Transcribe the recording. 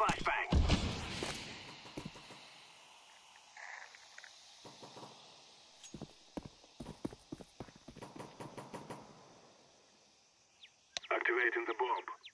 flashbang. Activating the bomb.